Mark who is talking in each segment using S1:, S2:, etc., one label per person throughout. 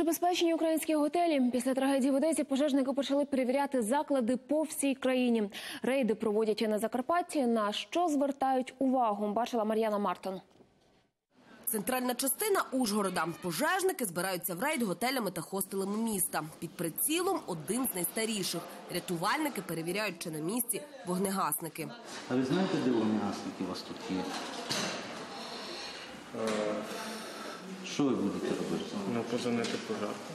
S1: Чи безпечні українські готелі після трагедії в Одесі пожежники почали перевіряти заклади по всій країні. Рейди проводять і на Закарпатті. На що звертають увагу? Бачила Мар'яна Мартон.
S2: Центральна частина Ужгорода. Пожежники збираються в рейд готелями та хостелами міста. Під прицілом один з найстаріших. Рятувальники перевіряють, чи на місці вогнегасники.
S3: А ви знаєте, де вогнегасники у вас тут є? Що ви будете робити?
S4: Ну, позвонити пожарку.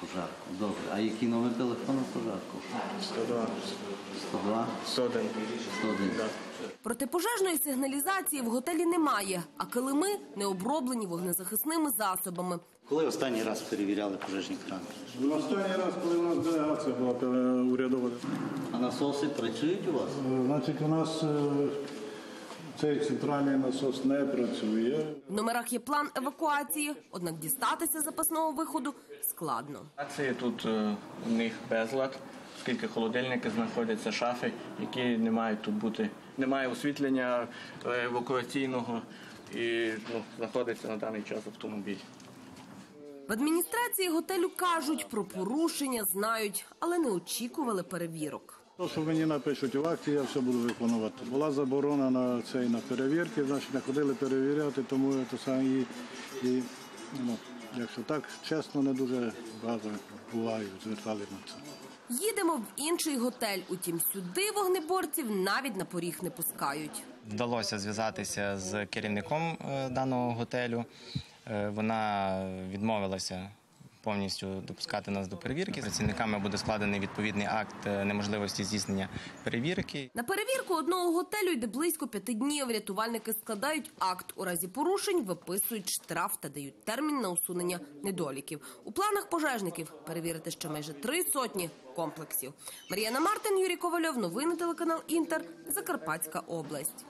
S3: Пожарку. Добре. А який номер телефону пожарку?
S4: 102,
S3: 102
S4: 101.
S3: 101.
S2: Протипожежної сигналізації в готелі немає, а килими не оброблені вогнезахисними засобами.
S3: Коли останній раз перевіряли пожежні крани?
S5: Ну, Останній раз, коли у нас делегація була урядова,
S3: А насоси працюють у вас?
S5: е, значить, у нас е, цей центральний насос не працює.
S2: В номерах є план евакуації, однак дістатися запасного виходу складно.
S4: Акції тут е, у них безлад, оскільки холодильники знаходяться, шафи, які не мають тут бути. Немає освітлення е, евакуаційного і ну, знаходиться на даний час автомобіль.
S2: В адміністрації готелю кажуть, про порушення знають, але не очікували перевірок.
S5: То, що мені напишуть в акті, я все буду виконувати. Була заборона на цей на перевірки, значить не ходили перевіряти, тому це саме і, і ну, якщо так чесно, не дуже багато буває, звертали на це.
S2: Їдемо в інший готель. Утім, сюди вогнеборців навіть на поріг не пускають.
S6: Вдалося зв'язатися з керівником е, даного готелю. Е, Вона відмовилася повністю допускати нас до перевірки. Працівниками буде складений відповідний акт е, неможливості здійснення перевірки.
S2: На перевірку одного готелю йде близько п'яти днів. Рятувальники складають акт. У разі порушень виписують штраф та дають термін на усунення недоліків. У планах пожежників перевірити ще майже три сотні комплексів. Мар'яна Мартин, Юрій Ковальов. Новини телеканал Інтер. Закарпатська область.